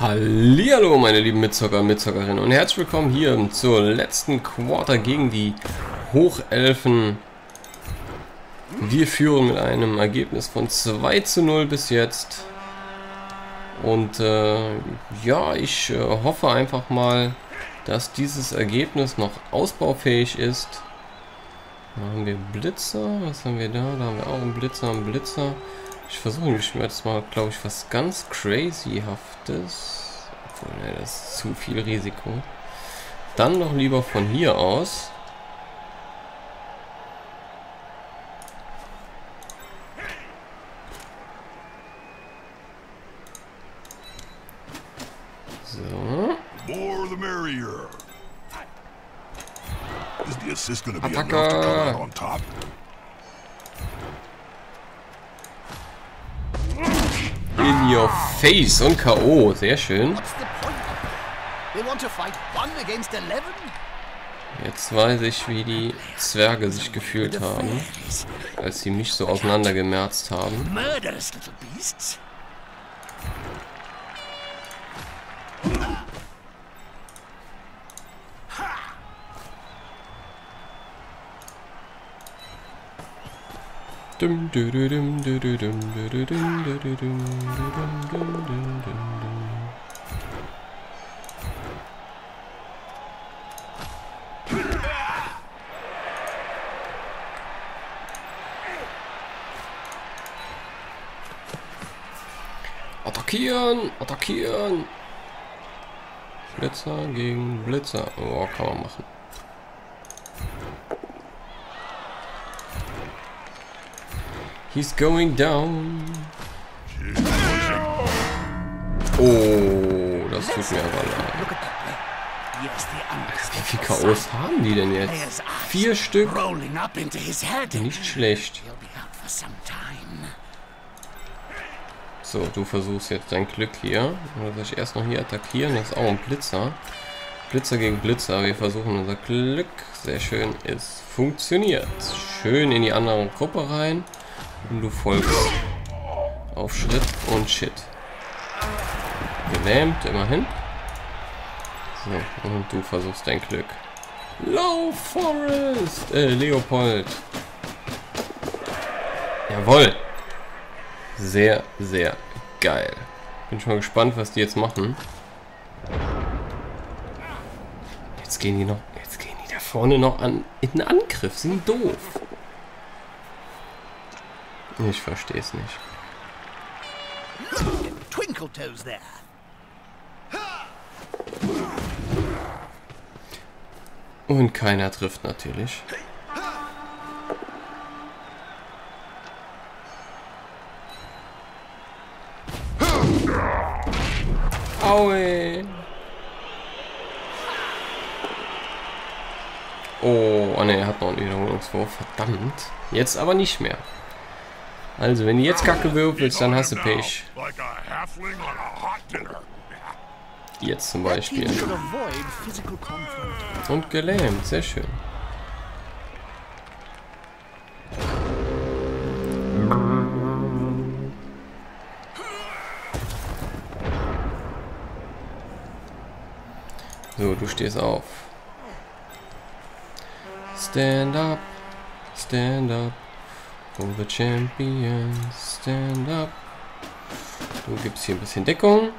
Hallo meine lieben Mitzocker Mitzockerinnen und herzlich willkommen hier zur letzten Quarter gegen die Hochelfen. Wir führen mit einem Ergebnis von 2 zu 0 bis jetzt. Und äh, ja, ich äh, hoffe einfach mal, dass dieses Ergebnis noch ausbaufähig ist. Da haben wir Blitzer, was haben wir da? Da haben wir auch einen Blitzer, einen Blitzer. Ich versuche mich jetzt mal, glaube ich, was ganz crazyhaftes. Obwohl, ne, das ist zu viel Risiko. Dann noch lieber von hier aus. So. More the merrier. Is the assist going to be Attacke. enough to come out on top? In your face und K.O. Sehr schön. What's the point? They want to fight one against eleven? Jetzt weiß ich, wie die Zwerge sich gefühlt haben, als sie mich so auseinandergemerzt haben. Murderous little beasts. Attackieren! Attackieren! Blitzer gegen Blitzer. Oh, kann man machen. He's going down. Oh, das tut mir aber leid. Wie viele K.O.s haben die denn jetzt? Vier Stück. Nicht schlecht. So, du versuchst jetzt dein Glück hier. Oder soll ich erst noch hier attackieren? Das ist auch ein Blitzer. Blitzer gegen Blitzer. Wir versuchen unser Glück. Sehr schön. Es funktioniert. Schön in die andere Gruppe rein. Und du folgst auf Schritt und Shit. Gelähmt, immerhin. So, und du versuchst dein Glück. Low Forest! Äh, Leopold. Jawohl. Sehr, sehr geil. Bin schon mal gespannt, was die jetzt machen. Jetzt gehen die noch. Jetzt gehen die da vorne noch an in den Angriff. Sind doof. Ich verstehe es nicht. Twinkle toes there. Und keiner trifft natürlich. Aue. Oh, oh ne, er hat noch einen Wiederholungswurf. Verdammt. Jetzt aber nicht mehr. Also, wenn du jetzt Kacke würfelst, dann hast du Pech. Jetzt zum Beispiel. Und gelähmt, sehr schön. So, du stehst auf. Stand up, stand up for the champions, stand up. Du gibst hier ein bisschen Deckung.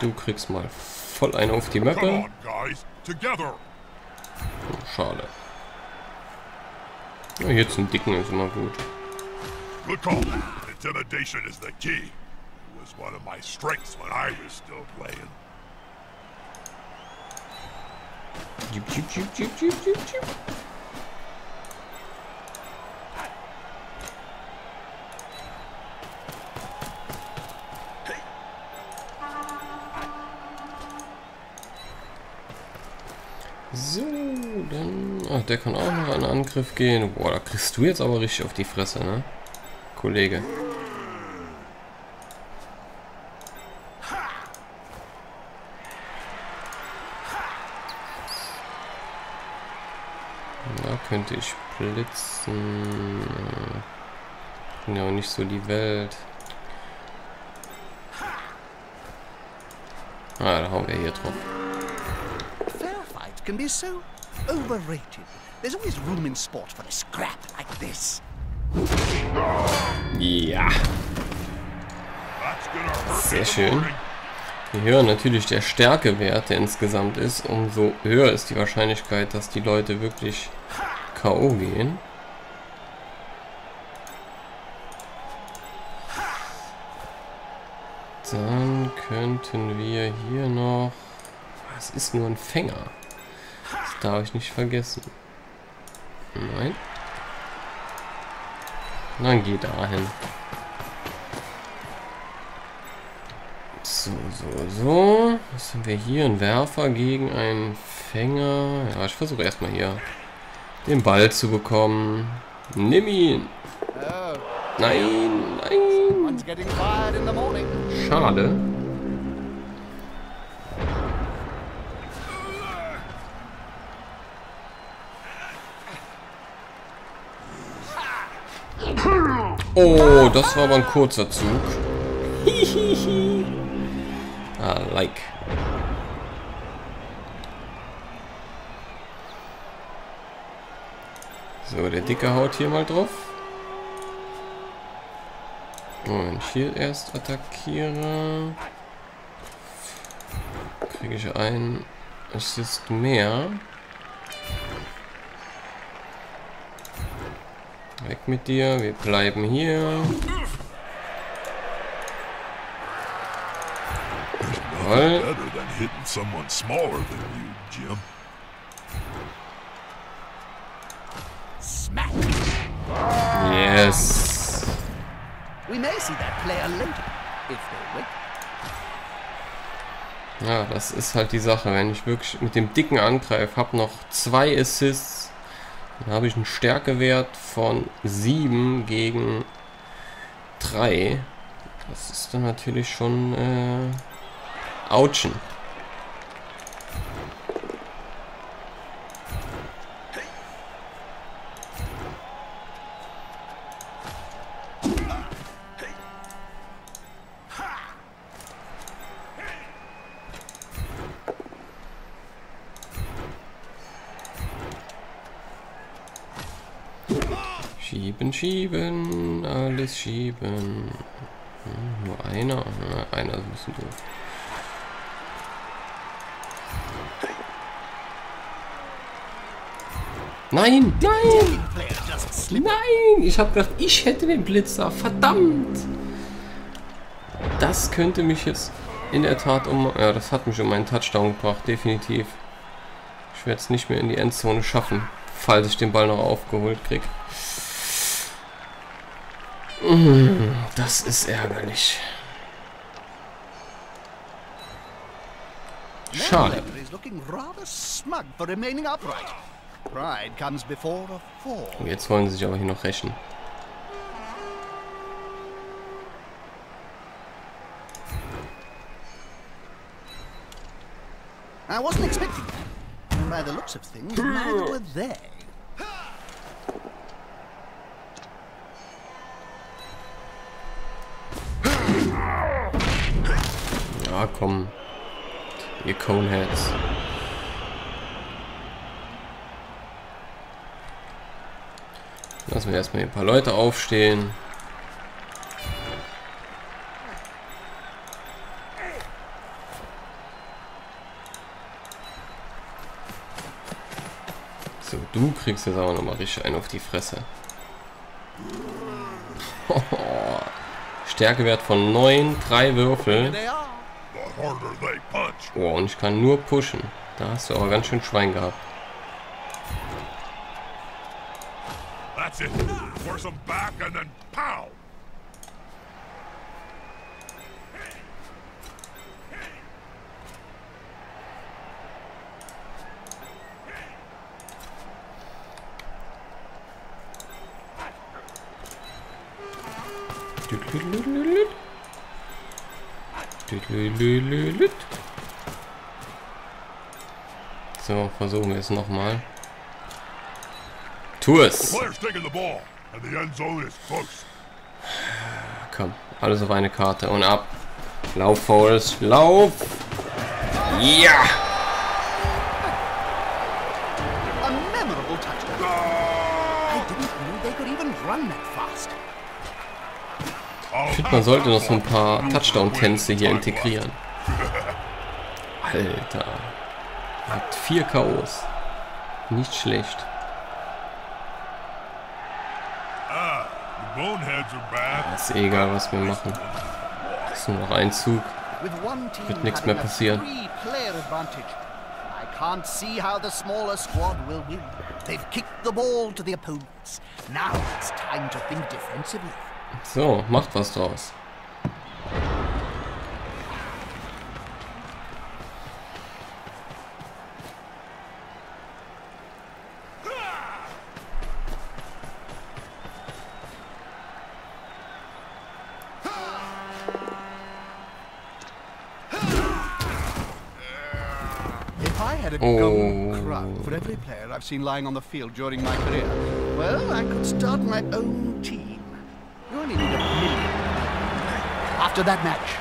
Du kriegst mal voll eine auf die guys. Together. Schade. Ja, jetzt einen dicken ist immer gut. Good call. Intimidation is the key. It was one of my strengths when I was still playing. Jup, jup, jup, jup, jup, jup, jup. So, dann... Ach, der kann auch noch an Angriff gehen. Boah, da kriegst du jetzt aber richtig auf die Fresse, ne? Kollege. Da könnte ich blitzen. Ja, nicht so die Welt. Ah, da hauen wir hier drauf. Fight can be so overrated. There's always room in sport for a scrap like this. Ja, Sehr schön. je höher natürlich der Stärkewert, der insgesamt ist, umso höher ist die Wahrscheinlichkeit, dass die Leute wirklich K.O. gehen. Dann könnten wir hier noch... Es ist nur ein Fänger. Darf ich nicht vergessen. Nein. Dann geh dahin. So, so, so. Was haben wir hier? Ein Werfer gegen einen Fänger. Ja, ich versuche erstmal hier den Ball zu bekommen. Nimm ihn. Nein, nein. Schade. Oh, das war aber ein kurzer Zug. ah, like. So, der Dicke haut hier mal drauf. Und hier erst attackiere. Kriege ich ein Assist mehr. Weg mit dir, wir bleiben hier. Jawohl. Better than hitting someone smaller than you, Jim. Smack! Yes. We may see that player later, if they wait. Ja, das ist halt die Sache. Wenn ich wirklich mit dem Dicken angreife, habe noch zwei Assists, dann habe ich einen Stärkewert von 7 gegen 3. Das ist dann natürlich schon äh, Autschen. Schieben, schieben, alles schieben. Hm, nur einer? Na, einer ist ein bisschen doof. Nein, nein, nein! Ich habe gedacht, ich hätte den Blitzer. Verdammt! Das könnte mich jetzt in der Tat um... Ja, das hat mich um einen Touchdown gebracht, definitiv. Ich werde es nicht mehr in die Endzone schaffen, falls ich den Ball noch aufgeholt krieg. Das ist ärgerlich. Schade. Manlever is looking rather smug for remaining upright. Pride comes before a fall. Und Jetzt wollen sie sich aber hier noch rächen. I wasn't expecting that. By the looks of things, neither were they. Ja, komm. Ihr Coneheads. Lassen wir erstmal ein paar Leute aufstehen. So, du kriegst jetzt aber nochmal richtig einen auf die Fresse. Stärkewert von 9, 3 Würfel. Oh, und ich kann nur pushen. Da hast du aber ganz schön Schwein gehabt. that's it. Force So, versuchen wir es nochmal. Tu es. Komm, alles auf eine Karte und ab. Lauf, Forrest, lauf. Ja. A. Ich finde, man sollte noch so ein paar Touchdown-Tänze hier integrieren. Alter. Habt vier K.O.s. Nicht schlecht. Bad. Ist egal, was wir machen. Das ist nur noch ein Zug. Wird nichts mehr passieren. can't see how the smaller squad will win. They've kicked the ball to the opponents. Now it's time to think defensively. So, macht was draus. If I had a Oh. crown for every player I've seen lying on the field during my career, well, I could start my own After that match,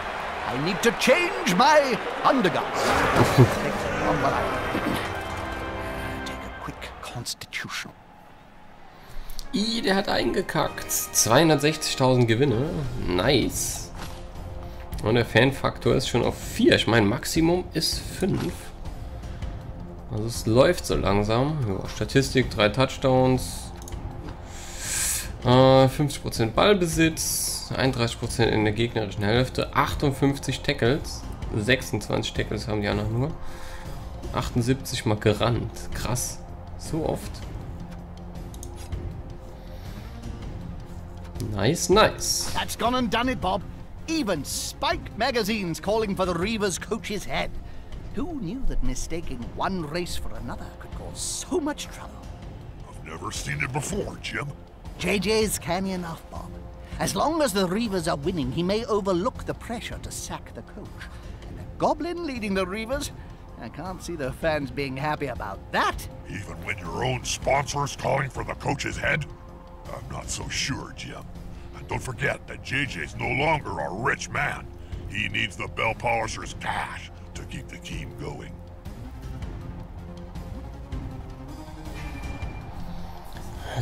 I need to change my undergarments. Take a quick constitutional. I, der hat eingekackt. 260.000 Gewinne. Nice. Und der Fanfaktor ist schon auf 4. Ich meine, Maximum ist 5. Also es läuft so langsam. Ja, Statistik, 3 Touchdowns. Äh, 50% Ballbesitz. 31% in der gegnerischen Hälfte. 58 Tackles. 26 Tackles haben die anderen nur. 78 mal gerannt. Krass. So oft. Nice, nice. That's gone and done it, Bob. Even Spike magazine's calling for the Reavers coach's head. Who knew that mistaking one race for another could cause so much trouble? I've never seen it before, Jim. JJ's canny enough, Bob. As long as the Reavers are winning, he may overlook the pressure to sack the coach. And a goblin leading the Reavers? I can't see the fans being happy about that. Even when your own sponsor's calling for the coach's head? I'm not so sure, Jim. And don't forget that JJ's no longer a rich man. He needs the bell polisher's cash to keep the team going.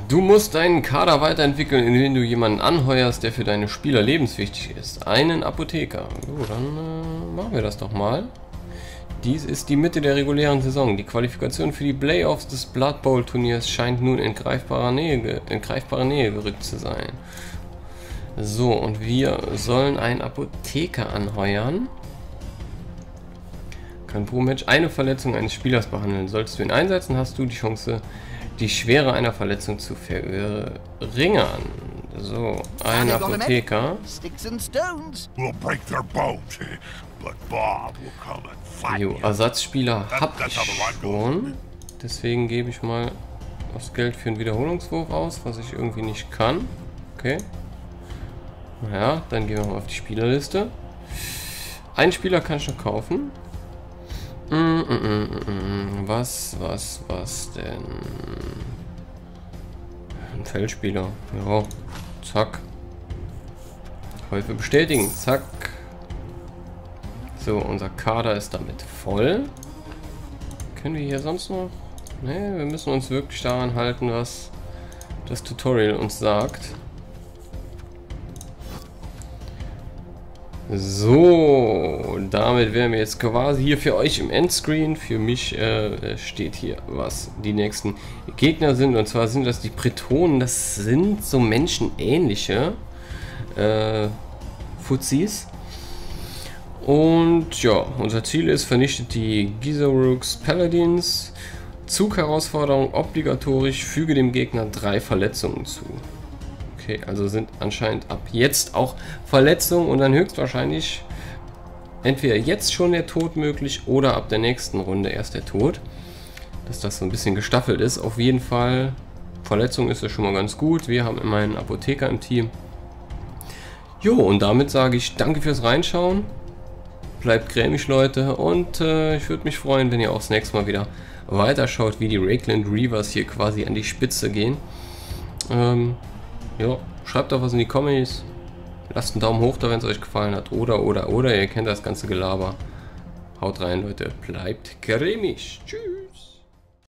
Du musst deinen Kader weiterentwickeln, indem du jemanden anheuerst, der für deine Spieler lebenswichtig ist. Einen Apotheker. So, dann äh, machen wir das doch mal. Dies ist die Mitte der regulären Saison. Die Qualifikation für die Playoffs des Blood Bowl Turniers scheint nun in greifbarer Nähe, in greifbare Nähe gerückt zu sein. So, und wir sollen einen Apotheker anheuern. Kann pro Match eine Verletzung eines Spielers behandeln. Solltest du ihn einsetzen, hast du die Chance, die Schwere einer Verletzung zu verringern. So, ein Apotheker. Fight Jo. Ersatzspieler hab ich schon. Deswegen gebe ich mal das Geld für einen Wiederholungswurf aus, was ich irgendwie nicht kann. Okay. Naja, dann gehen wir mal auf die Spielerliste. Einen Spieler kann ich noch kaufen. Was, was, was denn? Ein Feldspieler. Ja, zack. Käufe bestätigen. Zack. So, unser Kader ist damit voll. Können wir hier sonst noch? Ne, wir müssen uns wirklich daran halten, was das Tutorial uns sagt. So, damit wären wir jetzt quasi hier für euch im Endscreen. Für mich äh, steht hier, was die nächsten Gegner sind. Und zwar sind das die Bretonen. Das sind so menschenähnliche äh, Fuzis. Und ja, unser Ziel ist, vernichtet die Gizorooks Paladins. Zugherausforderung obligatorisch, füge dem Gegner drei Verletzungen zu. Okay, also sind anscheinend ab jetzt auch Verletzungen und dann höchstwahrscheinlich entweder jetzt schon der Tod möglich oder ab der nächsten Runde erst der Tod. Dass das so ein bisschen gestaffelt ist. Auf jeden Fall, Verletzung ist ja schon mal ganz gut. Wir haben immerhin einen Apotheker im Team. Jo, und damit sage ich danke fürs Reinschauen. Bleibt cremig, Leute. Und äh, ich würde mich freuen, wenn ihr auch das nächste Mal wieder weiterschaut, wie die Rakeland Reavers hier quasi an die Spitze gehen. Ähm, ja, schreibt doch was in die Comments. Lasst einen Daumen hoch da, wenn es euch gefallen hat. Oder, oder, oder, ihr kennt das ganze Gelaber. Haut rein, Leute. Bleibt cremig. Tschüss.